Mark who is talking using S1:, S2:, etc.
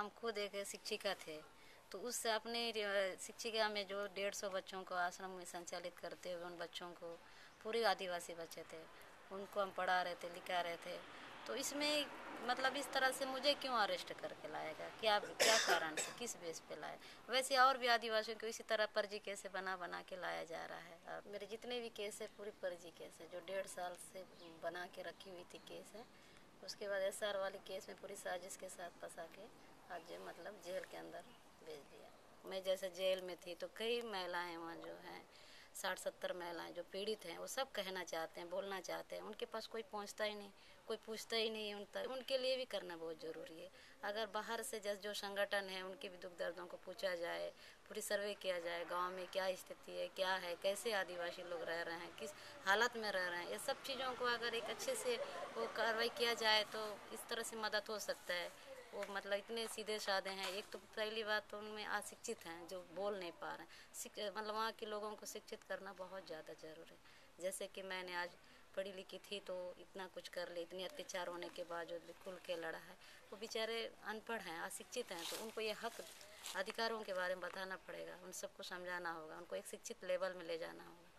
S1: हम खुद एक शिक्षिका थे। तो उस अपने शिक्षिका में जो डेढ़ सौ बच्चों को आश्रम में संचालित करते हुए उन बच्चों को पूरे आदिवासी बच्चे थे। उनको हम पढ़ा रहे थे, लिखा रहे थे। तो इसमें मतलब इस तरह से मुझे क्यों अरेस्ट करके लाएगा क्या क्या कारण से किस बेस पे लाए वैसे और भी आदिवासियों को इसी तरह फर्जी केस बना बना के लाया जा रहा है। और मेरे जितने भी केस है, पूरी फर्जी केस है। जो डेढ़ साल से बना के रखी हुई थी केस है, उसके बाद एस वाली केस में पूरी साजिश के साथ फंसा के आज मतलब जेल के अंदर भेज दिया। मैं जैसे जेल में थी तो कई महिलाएँ वहाँ जो हैं साठ सत्तर महिलाएँ जो पीड़ित हैं, वो सब कहना चाहते हैं, बोलना चाहते हैं। उनके पास कोई पहुँचता ही नहीं, कोई पूछता ही नहीं उन तक। उनके लिए भी करना बहुत ज़रूरी है। अगर बाहर से जैसे जो संगठन है, उनके भी दुख दर्दों को पूछा जाए, पूरी सर्वे किया जाए, गाँव में क्या स्थिति है, क्या है, कैसे आदिवासी लोग रह रहे हैं, किस हालत में रह रहे हैं, ये सब चीज़ों को अगर एक अच्छे से वो कार्रवाई किया जाए तो इस तरह से मदद हो सकता है। वो मतलब इतने सीधे साधे हैं। एक तो पहली बात तो उनमें अशिक्षित हैं, जो बोल नहीं पा रहे हैं। मतलब वहाँ के लोगों को शिक्षित करना बहुत ज़्यादा ज़रूरी है। जैसे कि मैंने आज पढ़ी लिखी थी तो इतना कुछ कर ले, इतने अत्याचार होने के बावजूद भी खुल के लड़ा है। वो बेचारे अनपढ़ हैं, अशिक्षित हैं तो उनको ये हक अधिकारों के बारे में बताना पड़ेगा। उन सबको समझाना होगा, उनको एक शिक्षित लेवल में ले जाना होगा।